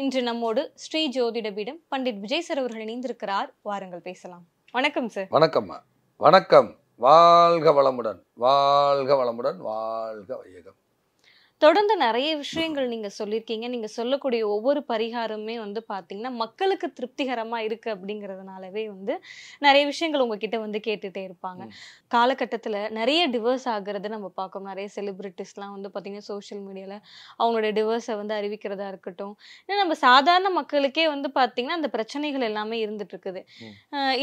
இன்று நம்மோடு ஸ்ரீ ஜோதிடபீடம் பண்டிட் விஜய் சார் அவர்கள் இணைந்திருக்கிறார். வாருங்கள் பேசலாம். வணக்கம் சார். வணக்கம்மா. வணக்கம். வாழ்க வளமுடன். வாழ்க வளமுடன். வாழ்க வையகம். தொடர்ந்து நிறைய விஷயங்கள் நீங்க சொல்லியிருக்கீங்க. நீங்க சொல்லக்கூடிய ஒவ்வொரு பரிகாரமுமே வந்து பாத்தீங்கன்னா மக்களுக்கு திருப்திகரமா இருக்கு அப்படிங்கறதுனாலவே வந்து நிறைய விஷயங்கள் உங்ககிட்ட வந்து கேட்டுட்டே இருப்பாங்க. காலகட்டத்துல நிறைய டிவோர்ஸ் ஆகுறது நம்ம பார்க்கோம் நிறைய செலிபிரிட்டிஸ்லாம் வந்து பாத்தீங்கன்னா சோஷியல் மீடியால அவங்களுடைய டிவோர்ஸை வந்து அறிவிக்கிறதா இருக்கட்டும். ஏன்னா நம்ம சாதாரண மக்களுக்கே வந்து பாத்தீங்கன்னா அந்த பிரச்சனைகள் எல்லாமே இருந்துட்டு இருக்குது.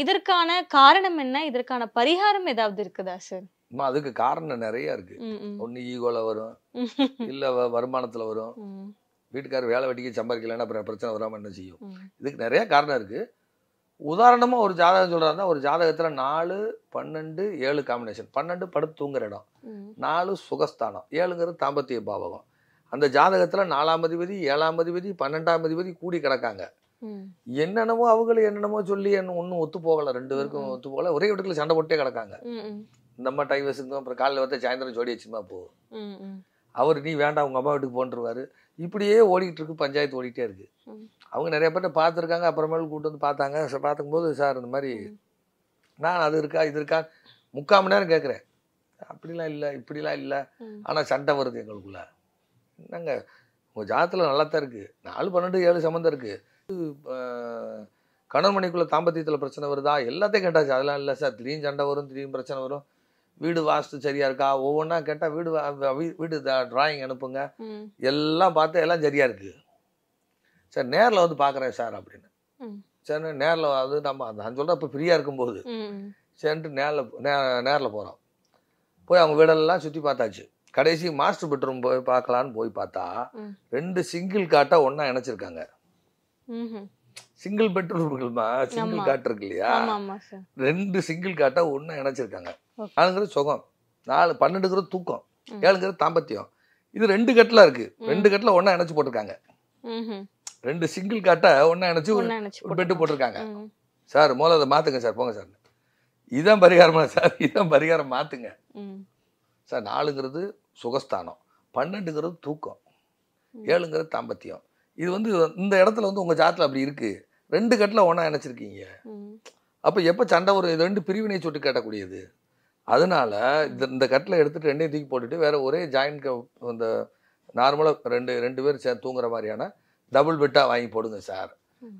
இதற்கான காரணம் என்ன? இதற்கான பரிகாரம் ஏதாவது இருக்குதா சார் அதுக்கு காரணம் நிறைய இருக்கு. ஒன்று ஈகோல வரும். இல்ல வருமானத்துல வரும். ம். வீட்டுக்காரர் வேலை வெட்டிக்கு சம்பாதிக்கலன்னா அப்புறம் பிரச்சனை வராம என்ன செய்யும்? இதுக்கு நிறைய காரணம் இருக்கு. உதாரணமா ஒரு ஜாதகம் சொல்றாருன்னா ஒரு ஜாதகத்துல நாலு பன்னெண்டு ஏழு காம்பினேஷன் பன்னெண்டு படுத்து தூங்குற இடம். நாலு சுகஸ்தானம். ஏழுங்கிறது தாம்பத்திய பாவகம். அந்த ஜாதகத்துல நாலாம் அதிபதி ஏழாம் அதிபதி பன்னெண்டாம் அதிபதி கூடி கிடக்காங்க. என்னென்னமோ அவங்களும் என்னென்னமோ சொல்லி என்ன ஒன்றும் ஒத்து போகல. ரெண்டு பேருக்கும். ஒத்து போகல. ஒரே வீட்டுக்குள்ள சண்டை போட்டே கிடக்காங்க. இந்த அம்மா டைம் வச்சுருந்தோம். அப்புறம் காலையில் வந்து சாயந்தரம் ஜோடி வச்சுமா போ. ம் ம். அவர் நீ வேண்டாம் உங்க அம்மா வீட்டுக்கு போன்றுவாரு. இப்படியே ஓடிட்டு இருக்கு பஞ்சாயத்து ஓடிட்டே இருக்கு. அவங்க நிறைய பேர்ட்ட பார்த்துருக்காங்க. அப்புறமேல் கூட்டு வந்து பார்த்தாங்க. பார்க்கும்போது சார் இந்த மாதிரி. நான் அது இருக்கா இது இருக்கா? முக்கால் மணி நேரம் கேட்குறேன். அப்படிலாம் இல்லை இப்படிலாம் இல்லை. ஆனால் சண்டை வருது எங்களுக்குள்ள. என்னங்க உங்கள் ஜாதத்தில் நல்லா தான் இருக்குது நாலு பன்னெண்டு ஏழு சம்மந்தம் இருக்குது கணவன் மணிக்குள்ள தாம்பத்தியத்தில் பிரச்சனை வருதா? எல்லாத்தையும் கேட்டாச்சு. அதெல்லாம் இல்லை சார். திடீர்னு சண்டை வரும் திடீர்னு பிரச்சனை வரும். வீடு வாஸ்து சரியா இருக்கா? ஒவ்வொன்றா கேட்டால் வீடு வீடு டிராயிங் அனுப்புங்க. எல்லாம் பார்த்து எல்லாம் சரியா இருக்கு. சார் நேரில் வந்து பார்க்குறேன் சார் அப்படின்னு. சரி நேரில் அது நம்ம நான் சொல்கிறேன் இப்போ ஃப்ரீயாக இருக்கும்போது. சரின்ட்டு நேரில் நே நேரில் போகிறோம் போய் அவங்க வீடெல்லாம் சுற்றி பார்த்தாச்சு. கடைசி மாஸ்டர் பெட்ரூம் போய் பார்க்கலான்னு போய் பார்த்தா. ரெண்டு சிங்கிள் காட்டை ஒன்றா இணைச்சிருக்காங்க. சிங்கிள் பெட்ரூம்களுமா சிங்கிள் ஆமா. காட் இருக்கு இல்லையா ரெண்டு சிங்கிள் காட்டை ஒன்றா இணைச்சிருக்காங்க. நாலுங்கிறது சுகம். நாலு பன்னெண்டுங்கிறது தூக்கம். ஏழுங்கிறது தாம்பத்தியம். இது ரெண்டு கட்டில் இருக்கு. ரெண்டு கட்டில் ஒன்றா இணைச்சு போட்டிருக்காங்க. ரெண்டு சிங்கிள் காட்டை ஒன்றா இணைச்சு ஒரு பெட்டு போட்டிருக்காங்க. சார் முதல்ல அதை மாற்றுங்க சார். போங்க சார். இதான் பரிகாரமா சார். இதான் பரிகாரம் மாற்றுங்க. சார் நாலுங்கிறது சுகஸ்தானம். பன்னெண்டுங்கிறது தூக்கம். ஏழுங்கிறது தாம்பத்தியம். இது வந்து இந்த இடத்துல வந்து உங்கள் ஜாத்தில் அப்படி இருக்கு. ரெண்டு கட்டில் ஒன்றா இணைச்சிருக்கீங்க. அப்போ எப்போ சண்டை ஒரு இது ரெண்டு பிரிவினை சுட்டு காட்டக்கூடியது அதனால இந்த இந்த கட்டில் எடுத்துட்டு ரெண்டையும் தூக்கி போட்டுட்டு வேற ஒரே ஜாயின்ட் இந்த நார்மலாக ரெண்டு ரெண்டு பேர் சேர்ந்து தூங்குற மாதிரியான டபுள் பெட்டாக வாங்கி போடுங்க சார்.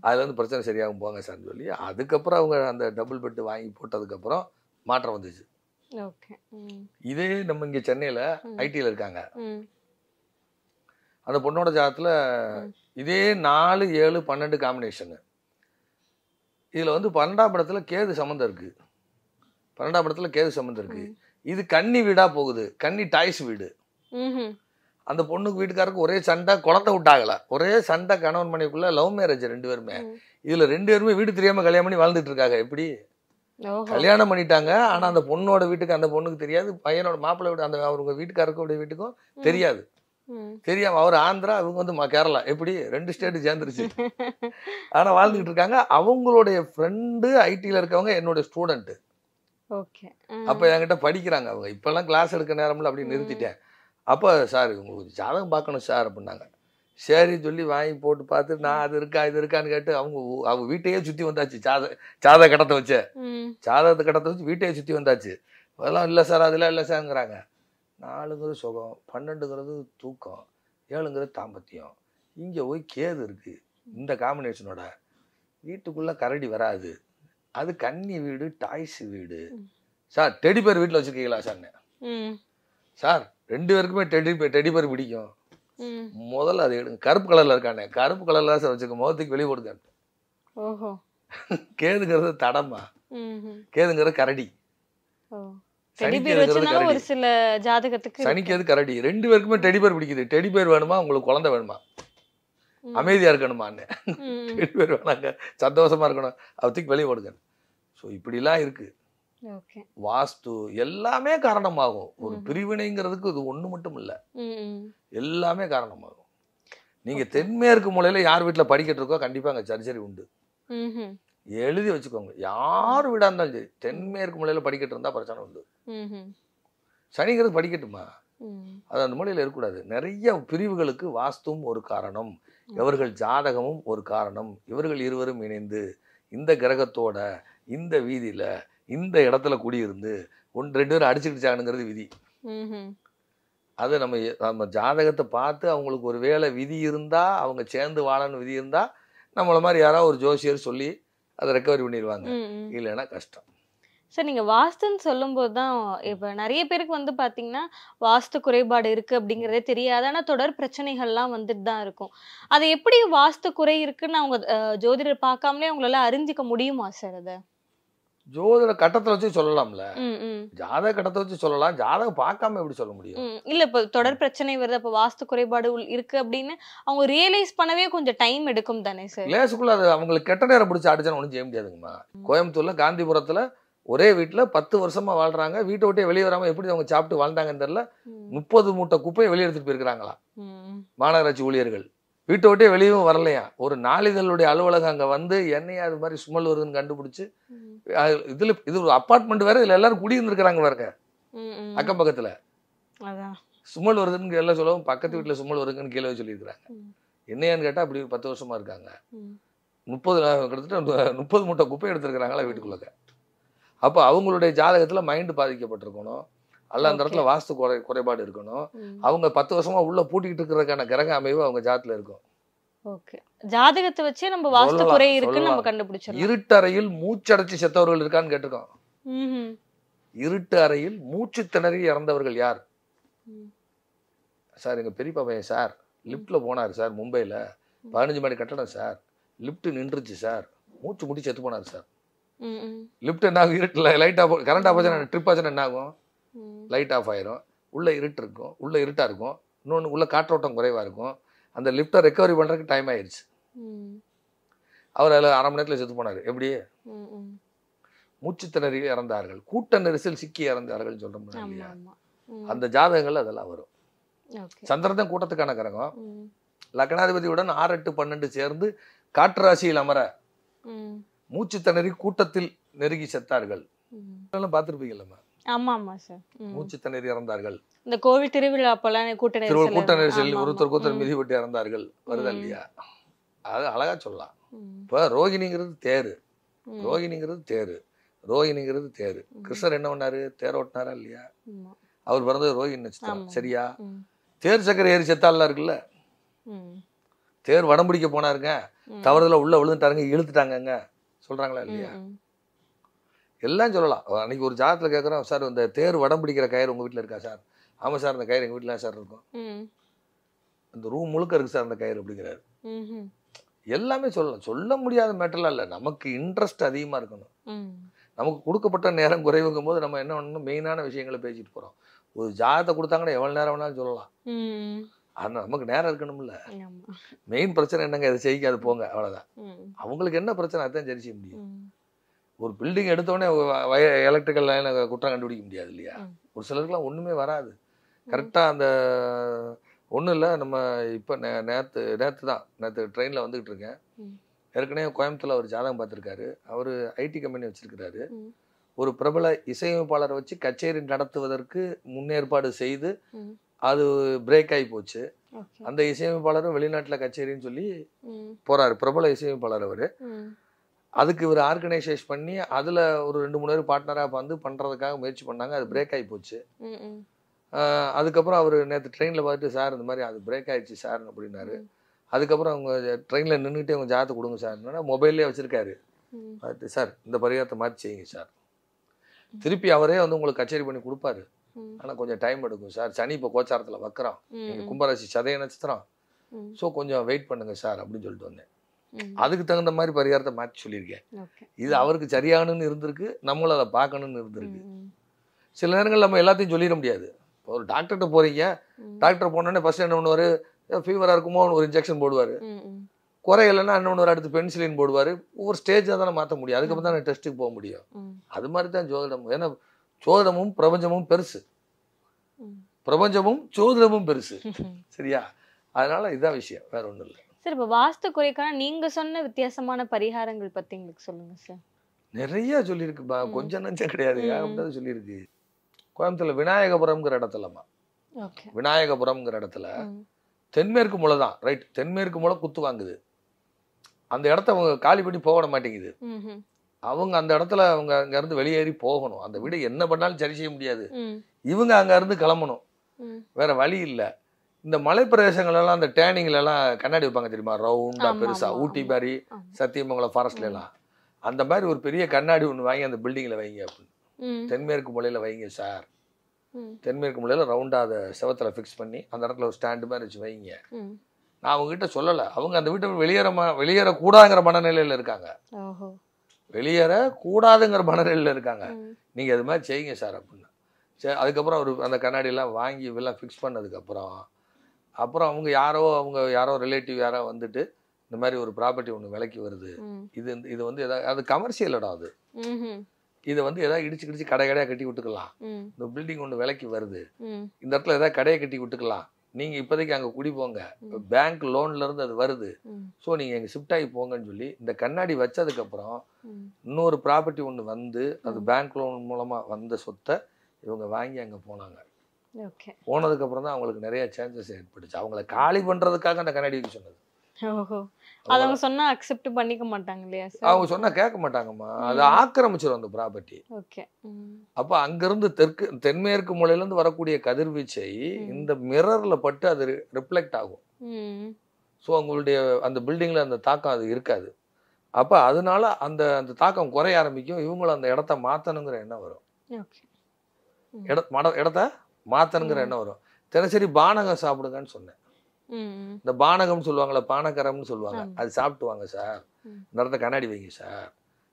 அதுல இருந்து பிரச்சனை சரியாகும் போங்க சார்னு சொல்லி அதுக்கப்புறம் அவங்க அந்த டபுள் பெட்டு வாங்கி போட்டதுக்கப்புறம் மாற்றம் வந்துச்சு. இதே நம்ம இங்கே சென்னையில். ஐடியில் இருக்காங்க. அந்த பொண்ணோட ஜாதத்தில். இதே நாலு ஏழு பன்னெண்டு காம்பினேஷனு இதில் வந்து பன்னெண்டாம் படத்துல கேது சம்மந்தம் இருக்கு பன்னெண்டாம் படத்துல கேது சம்மந்தம் இருக்கு ம். இது கன்னி வீடா போகுது கன்னி டாய்ஸ் வீடு. அந்த பொண்ணுக்கு வீட்டுக்காருக்கு ஒரே சண்டை குழந்தை விட்டாகல ஒரே சண்டை கணவன் மனைவிக்குள்ள லவ் மேரேஜ் ரெண்டு பேருமே. இதுல ரெண்டு பேருமே வீடு தெரியாம கல்யாணம் பண்ணி வாழ்ந்துட்டு இருக்காங்க எப்படி. கல்யாணம் பண்ணிட்டாங்க ஆனா அந்த பொண்ணோட வீட்டுக்கு அந்த பொண்ணுக்கு தெரியாது பையனோட மாப்பிள்ளை வீடு அந்த அவங்க வீட்டுக்காரருக்கோட வீட்டுக்கும். தெரியாது. தெரியாம அவர் ஆந்திரா அவங்க வந்து கேரளா. எப்படி? ரெண்டு ஸ்டேட் சேர்ந்துருச்சு. ஆனா வாழ்ந்துகிட்டு இருக்காங்க. அவங்களுடைய ஃப்ரெண்டு ஐடில இருக்கவங்க என்னோட ஸ்டூடெண்ட் ஓகே. அப்ப என்கிட்ட படிக்கிறாங்க அவங்க. இப்பெல்லாம் கிளாஸ் எடுக்க நேரம்ல அப்படி. நிறுத்திட்டேன். அப்ப சார் உங்களுக்கு ஜாதகம் பார்க்கணும் சார் அப்படின்னாங்க. சரி சொல்லி வாங்கி போட்டு பார்த்து நான் அது இருக்கா இது இருக்கான்னு கேட்டு அவங்க அவங்க வீட்டையே சுத்தி வந்தாச்சு. ஜாத ஜாதக கடத்தை வச்சு. ஜாதகத்தை கடத்தை வச்சு வீட்டையே சுத்தி வந்தாச்சு. அதெல்லாம் இல்லை சார் அதெல்லாம் இல்லை சார்ங்கிறாங்க. நாலுங்கிறது சுகம் பன்னெண்டுங்கிறது தூக்கம் ஏழுங்கிறது தாம்பத்தியம். இங்கே போய் கேது இருக்கு இந்த காம்பினேஷனோட வீட்டுக்குள்ள கரடி வராது. அது கன்னி வீடு டாய்ஸ் வீடு. சார் டெடி பேர் வீட்டில் வச்சுருக்கீங்களா சார்னு ம். சார் ரெண்டு பேருக்குமே டெடி பேர் டெடி பேர் பிடிக்கும். முதல்ல அதை எடுங்க. கருப்பு கலரில் இருக்கானே. கருப்பு கலரில் சார் வச்சுக்க முகத்துக்கு வெளியே போடுங்க ஓஹோ. கேதுங்கிறது தடமா. கேதுங்கிறது கரடி. ஒரு சில ஜாதகத்துக்கு சனிக்கு எது கரடி. ரெண்டு பேருக்குமே டெடி பேர் பிடிக்குது. டெடி பேர் வேணுமா? உங்களுக்கு குழந்தை வேணுமா? ம். அமைதியா இருக்கணுமான்னு ம். டெடி பேர் வேணாங்க. சந்தோஷமா இருக்கணும். அவத்துக்கு வெளியே போடுங்க. ஸோ இப்படிலாம் இருக்கு. வாஸ்து எல்லாமே காரணமாகும். ஒரு. பிரிவினைங்கிறதுக்கு இது ஒண்ணு மட்டும் இல்ல. எல்லாமே காரணமாகும். நீங்க. தென்மேற்கு மூலையில யார் வீட்டுல படிக்கட்டு இருக்கோ கண்டிப்பா அங்க சர்ஜரி உண்டு. எழுதி வச்சுக்கோங்க. யார் வீடா இருந்தாலும் சரி தென்மேற்கு மூலையில படிக்கட்டு இருந்தா பிரச்சனை உண்டு. சனிங்கிறது படிக்கட்டுமா. அது அந்த மூலையில் இருக்கக்கூடாது. நிறைய பிரிவுகளுக்கு வாஸ்துவும் ஒரு காரணம். இவர்கள் ஜாதகமும் ஒரு காரணம். இவர்கள் இருவரும் இணைந்து இந்த கிரகத்தோட இந்த வீதியில இந்த இடத்துல குடியிருந்து ஒன்று ரெண்டு பேரும் அடிச்சுக்கிட்டானுங்கிறது விதி. அது நம்ம நம்ம ஜாதகத்தை பார்த்து அவங்களுக்கு ஒரு வேளை விதி இருந்தா அவங்க சேர்ந்து வாழன்னு விதி இருந்தா நம்மள மாதிரி யாராவது ஒரு ஜோசியர் சொல்லி அதை ரெக்கவரி பண்ணிடுவாங்க. இல்லைன்னா கஷ்டம். சார் நீங்க வாஸ்துன்னு சொல்லும்போது தான் இப்ப நிறைய பேருக்கு வந்து பாத்தீங்கன்னா வாஸ்து குறைபாடு இருக்கு அப்படிங்கறதே தெரியாது. ஆனா தொடர் பிரச்சனைகள்லாம் வந்துட்டு தான் இருக்கும். அதை எப்படி வாஸ்து குறை இருக்குன்னு அவங்க ஜோதிடர் பார்க்காமலே அவங்களால அறிஞ்சிக்க முடியுமா சார் அதை? ஜோதிட கட்டத்தை வச்சு சொல்லலாம்ல. ஜாதக கட்டத்தை வச்சு சொல்லலாம். ஜாதகம் பார்க்காம எப்படி சொல்ல முடியும். இல்ல இப்ப தொடர் பிரச்சனை வருது. அப்ப வாஸ்து குறைபாடு இருக்கு அப்படின்னு அவங்க ரியலைஸ் பண்ணவே கொஞ்சம் டைம் எடுக்கும் தானே சார் லேசுக்குள்ள அது அவங்களுக்கு கெட்ட நேரம் பிடிச்சி அடிச்சாலும் ஒன்றும் செய்ய முடியாதுங்கம்மா. கோயம்புத்தூர்ல காந்திபுரத்துல ஒரே வீட்டுல பத்து வருஷமா வாழ்றாங்க. வீட்டை விட்டே வெளியே வராம எப்படி அவங்க சாப்பிட்டு வாழ்ந்தாங்கன்னு தெரியல. முப்பது மூட்டை குப்பையை வெளியே எடுத்துட்டு போயிருக்கிறாங்களா? மாநகராட்சி ஊழியர்கள். வீட்டை விட்டே வெளியும் வரலையா? ஒரு நாளிதழுடைய அலுவலகம் அங்க வந்து என்னையா அது மாதிரி சுமல் வருதுன்னு கண்டுபிடிச்சு இதுல இது ஒரு அப்பார்ட்மெண்ட் வேற இதுல எல்லாரும் குடியிருந்துருக்காங்க பாருங்க. அக்கம் பக்கத்துல. சுமல் வருதுன்னு எல்லாம் சொல்லவும் பக்கத்து வீட்டுல சுமல் வருதுன்னு கீழே சொல்லியிருக்கிறாங்க. என்னையான்னு கேட்டா அப்படி பத்து வருஷமா இருக்காங்க. முப்பது கிட்டத்தட்ட முப்பது மூட்டை குப்பை எடுத்திருக்கிறாங்களா வீட்டுக்குள்ளக்க. அப்போ அவங்களுடைய ஜாதகத்துல மைண்டு பாதிக்கப்பட்டிருக்கணும். அல்ல அந்த இடத்துல வாஸ்து குறை குறைபாடு இருக்கணும். அவங்க பத்து வருஷமா உள்ள பூட்டிக்கிட்டு இருக்கிறதுக்கான கிரக அமைவு அவங்க ஜாதத்துல இருக்கும். ஓகே ஜாதகத்தை வச்சே நம்ம வாஸ்து குறை இருக்குன்னு நம்ம. கண்டுபிடிச்சிடலாம். இருட்டறையில் மூச்சடைச்சு செத்தவர்கள் இருக்கான்னு கேட்டிருக்கோம். இருட்டு அறையில் மூச்சு திணறி இறந்தவர்கள் யார். சார் எங்க பெரியப்பா பையன் சார். லிஃப்ட்ல போனார் சார் மும்பைல பதினஞ்சு மாடி கட்டடம் சார். லிஃப்ட் நின்றுச்சு சார். மூச்சு முடி செத்து போனார் சார். லிஃப்ட் என்ன ஆகும் இருட்டில் லைட் ஆஃப் கரண்ட் ஆஃப் ஆச்சுன்னா ட்ரிப் ஆச்சுன்னா என்ன ஆகும். லைட் ஆஃப் ஆயிரும். உள்ள இருட்டு இருக்கும். உள்ள இருட்டா இருக்கும். இன்னொன்று உள்ள காற்றோட்டம் குறைவா இருக்கும். அந்த லிஃப்ட்டை ரெக்கவரி பண்றதுக்கு டைம் ஆயிடுச்சு அவர் அதில் அரை மணி நேரத்தில் செத்து போனார். எப்படி. மூச்சு திணறி இறந்தார்கள். கூட்ட நெரிசல் சிக்கி இறந்தார்கள் சொல்றோம் ஆமா இல்லையா அந்த ஜாதகங்கள் அதெல்லாம் வரும். ஓகே. சந்திரன் தான் கூட்டத்துக்கான கிரகம். லக்னாதிபதியுடன் ஆறு எட்டு பன்னெண்டு சேர்ந்து காற்று ராசியில் அமர மூச்சு திணறி கூட்டத்தில் நெருங்கி செத்தார்கள். ம். இதெல்லாம் பார்த்துருப்பீங்கல்லம்மா ஆமா ஆமா சார். மூச்சு திணறி இறந்தார்கள். இந்த கோவில் திருவிழா அப்பெல்லாம் கூட்ட நெரிசல் கூட்ட நெரிசல். ஒருத்தருக்கு ஒருத்தர் மிதிப்பட்டு இறந்தார்கள். வருதா. இல்லையா? அது அழகா சொல்லலாம். இப்போ ரோகிணிங்கிறது தேரு. ரோகிணிங்கிறது தேரு. ரோகிணிங்கிறது தேரு. கிருஷ்ணர் என்ன பண்ணாரு? தேர் ஓட்டினாரா இல்லையா. அவர் பிறந்தது ரோகிணி நட்சத்திரம். சரியா? தேர் சக்கரை ஏறி செத்தாலாம் இருக்குல்ல? தேர் வடம் பிடிக்க போனாருங்க. தவறுதல உள்ள விழுந்துட்டாருங்க இழுத்துட்டாங்கங்க. சொல்றாங்களா இல்லையா. எல்லாம் சொல்லலாம். அன்னைக்கு ஒரு ஜாதத்துல கேட்குறோம் சார் இந்த தேர் வடம் பிடிக்கிற கயிறு உங்க வீட்ல இருக்கா சார்? ஆமா சார் அந்த கயிறு எங்க வீட்டுல சார் இருக்கும். அந்த ரூம் முழுக்க இருக்கு சார் அந்த கயிறு அப்படிங்கிறாரு. எல்லாமே சொல்லலாம். சொல்ல முடியாத மேட்டர்லாம் இல்லை. நமக்கு இன்ட்ரெஸ்ட் அதிகமா இருக்கணும். நமக்கு கொடுக்கப்பட்ட நேரம் குறைவுங்கும் போது நம்ம என்ன பண்ணணும்? மெயினான விஷயங்களை பேசிட்டு போறோம். ஒரு ஜாதத்தை கொடுத்தாங்கன்னா எவ்வளவு நேரம் வேணாலும் சொல்லலாம். ம், ஆனா நமக்கு நேரம் இருக்கணும்ல. மெயின் பிரச்சனை என்னங்க? இதை செய்ய அது போங்க. அவ்வளவுதான். ம், அவங்களுக்கு என்ன பிரச்சனை? அதான் சரி செய்ய முடியும். ஒரு பில்டிங் எடுத்தோடனே எலக்ட்ரிக்கல் லைனை குற்றம் கண்டுபிடிக்க முடியாது இல்லையா. ஒரு சிலருக்குலாம் ஒண்ணுமே வராது. கரெக்டா அந்த ஒண்ணும் இல்லை நம்ம இப்போ நே நேற்று நேற்று தான் நேற்று ட்ரெயினில் வந்துகிட்டு இருக்கேன். ஏற்கனவே கோயம்புத்தூர்ல அவர் ஜாதகம் பார்த்துருக்காரு. அவர் ஐடி கம்பெனி வச்சிருக்கிறாரு. ஒரு பிரபல இசையமைப்பாளரை வச்சு கச்சேரி நடத்துவதற்கு முன்னேற்பாடு செய்து. அது பிரேக் ஆகி போச்சு. அந்த இசையமைப்பாளரும் வெளிநாட்டுல கச்சேரின்னு சொல்லி ம், போறாரு. பிரபல இசையமைப்பாளர் அவர். அதுக்கு இவர் ஆர்கனைசேஷ் பண்ணி அதுல ஒரு ரெண்டு மூணு பேர் பார்ட்னரா வந்து பண்றதுக்காக முயற்சி பண்ணாங்க. அது பிரேக் ஆகி போச்சு. அதுக்கப்புறம் அவர் நேற்று ட்ரெயினில் பார்த்துட்டு சார் இந்த மாதிரி அது பிரேக் ஆயிடுச்சு சார் அப்படின்னாரு. அதுக்கப்புறம் அவங்க ட்ரெயினில் நின்றுட்டே அவங்க ஜாதத்தை கொடுங்க சார் மொபைல்லே வச்சிருக்காரு. ம். பார்த்து சார் இந்த பரிகாரத்தை மாற்றி செய்யுங்க சார். திருப்பி அவரே வந்து உங்களுக்கு கச்சேரி பண்ணி கொடுப்பாரு. ஆனால் கொஞ்சம் டைம் எடுக்கும் சார். சனி இப்போ கோச்சாரத்தில் வைக்கிறோம் நீங்கள் கும்பராசி சதய நட்சத்திரம். ஸோ கொஞ்சம் வெயிட் பண்ணுங்க சார் அப்படின்னு சொல்லிட்டு வந்தேன். அதுக்கு தகுந்த மாதிரி பரிகாரத்தை மாற்றி சொல்லியிருக்கேன். இது அவருக்கு சரியானன்னு இருந்திருக்கு நம்மளும் அதை பார்க்கணும்னு இருந்திருக்கு. சில நேரங்கள் நம்ம எல்லாத்தையும் சொல்லிட முடியாது. ஒரு டாக்டர்கிட்ட போறீங்க டாக்டர் போனோடனே ஃபர்ஸ்ட் என்ன பண்ணுவார்? ஃபீவராக இருக்குமோ? ஒரு இன்ஜெக்ஷன் போடுவார். குறையலைன்னா என்ன பண்ணுவார்? அடுத்து பென்சிலின் போடுவார். ஒவ்வொரு ஸ்டேஜாக தானே மாற்ற முடியும். அதுக்கப்புறம் தான் டெஸ்ட்டுக்கு போக முடியும். அது மாதிரி தான் ஜோதிடம். ஏன்னா ஜோதிடமும் பிரபஞ்சமும் பெருசு. பிரபஞ்சமும் ஜோதிடமும் பெருசு. சரியா? அதனால இதுதான் விஷயம். வேற ஒன்றும் இல்லை. சார் இப்ப வாஸ்து குறைக்கான நீங்க சொன்ன வித்தியாசமான பரிகாரங்கள் பத்தி எங்களுக்கு சொல்லுங்க சார். நிறைய சொல்லியிருக்குப்பா. கொஞ்சம் நஞ்சம் கிடையாது. ஏகப்பட்டது சொல்லியிருக்கு கோயம்புத்தூர்ல விநாயகபுரம்ங்கிற இடத்துலம்மா விநாயகபுரம்ங்கிற இடத்துல தென்மேற்கு மூலை தான். ரைட். தென்மேற்கு மூலை குத்து வாங்குது. அந்த இடத்த அவங்க காலி பண்ணி போக விட மாட்டேங்குது. அவங்க அந்த இடத்துல அவங்க அங்க இருந்து வெளியேறி போகணும். அந்த வீடு என்ன பண்ணாலும் சரி செய்ய முடியாது. இவங்க அங்க இருந்து கிளம்பணும். வேற வழி இல்ல. இந்த மலை பிரதேசங்கள் எல்லாம் அந்த டேனிங்ல எல்லாம் கண்ணாடி வைப்பாங்க தெரியுமா ரவுண்டா ஆமா, பெருசா ஆமா, ஊட்டி. மாதிரி. சத்தியமங்கலம் ஃபாரஸ்ட்ல எல்லாம் அந்த மாதிரி ஒரு பெரிய கண்ணாடி ஒன்று வாங்கி அந்த பில்டிங்ல வைங்க அப்படின்னு. தென்மேற்கு மூலையில வைங்க சார். தென்மேற்கு மூலையில ரவுண்டா அதை செவத்துல ஃபிக்ஸ் பண்ணி அந்த இடத்துல ஒரு ஸ்டாண்டு மாதிரி வச்சு வைங்க. நான் அவங்க கிட்ட சொல்லல அவங்க அந்த வீட்டை வெளியேற ம- வெளியேற கூடாதுங்கிற மனநிலையில இருக்காங்க வெளியேற கூடாதுங்கிற மனநிலையில இருக்காங்க ம். நீங்க அது மாதிரி செய்யுங்க சார் அப்படின்னு சரி அதுக்கப்புறம் ஒரு அந்த கண்ணாடி எல்லாம் வாங்கி எல்லாம் ஃபிக்ஸ் பண்ணதுக்கப்புறம் அப்புறம் அவங்க யாரோ அவங்க யாரோ ரிலேட்டிவ் யாரோ வந்துட்டு இந்த மாதிரி ஒரு ப்ராப்பர்ட்டி ஒன்று விலைக்கு வருது. இது வந்து- இது வந்து எதாவது அது கமர்ஷியல் இடம் அது. இதை வந்து எதாவது இடிச்சு கிடிச்சு கடை கடையாக கட்டி விட்டுக்கலாம். இந்த பில்டிங் ஒன்று விலைக்கு வருது. இந்த இடத்துல ஏதாவது கடையை கட்டி விட்டுக்கலாம் நீங்க இப்போதைக்கு அங்கே குடி போங்க. பேங்க் லோன்ல இருந்து அது வருது. ஸோ நீங்க எங்க ஷிஃப்ட் ஆகி போங்கன்னு சொல்லி இந்த கண்ணாடி வச்சதுக்கப்புறம். இன்னொரு ப்ராப்பர்ட்டி ஒன்று வந்து அது. பேங்க் லோன் மூலமா வந்த சொத்தை இவங்க வாங்கி அங்க போனாங்க ஓகே போனதுக்கு அப்புறம் தான் அவங்களுக்கு நிறைய சேஞ்சஸ் ஏற்பட்டுச்சு. அவங்கள காலி பண்றதுக்காக அந்த கண்ணாடி வைக்க சொன்னது. ஓஹோ. அது அவங்க சொன்னா அக்செப்ட் பண்ணிக்க மாட்டாங்க இல்லையா சார் அவங்க சொன்னா கேட்க மாட்டாங்கம்மா. அதை ம். ஆக்கிரமிச்சிடும் அந்த ப்ராப்பர்ட்டி ஓகே ம். அப்போ அங்கிருந்து தெற்கு தென்மேற்கு மூலையில இருந்து வரக்கூடிய கதிர்வீச்சை. இந்த மிரர்ல பட்டு அது ரிஃப்ளெக்ட் ஆகும். ஸோ அவங்களுடைய அந்த பில்டிங்ல அந்த தாக்கம் அது இருக்காது. அப்போ அதனால அந்த அந்த தாக்கம் குறைய ஆரம்பிக்கும். இவங்களும் அந்த இடத்த மாத்தணுங்கிற எண்ணம் வரும். இட இடத்த? மாத்தணுங்கிற. எண்ணம் வரும். தினசரி பானகம் சாப்பிடுங்கன்னு சொன்னேன். இந்த பானகம்னு சொல்லுவாங்கல்ல பானகரம்னு சொல்லுவாங்க. அது சாப்பிட்டு வாங்க சார். இந்த இடத்த கண்ணாடி வைங்க சார்.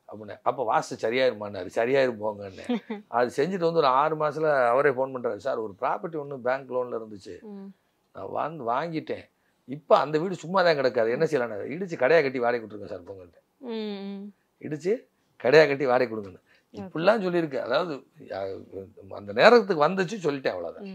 அப்படின்னு. அப்போ வாஸ்து சரியாயிருமான்னாரு. சரியாயிரும் போங்கன்னு. அது செஞ்சுட்டு வந்து ஒரு ஆறு மாசத்துல அவரே ஃபோன் பண்றாரு. சார் ஒரு ப்ராப்பர்ட்டி ஒன்று பேங்க் லோன்ல இருந்துச்சு. நான் வந்து வாங்கிட்டேன். இப்போ அந்த வீடு சும்மா தான் கிடக்காது. என்ன செய்யலாம் இடிச்சு கடையா கட்டி வாடகை கொடுத்துருங்க சார் போங்கன்ட்டு. இடிச்சு கடையா கட்டி வாடகை கொடுங்கன்னு. இப்படிலாம் சொல்லியிருக்கு. அதாவது அந்த நேரத்துக்கு வந்துச்சு சொல்லிட்டேன் அவ்வளோதான்.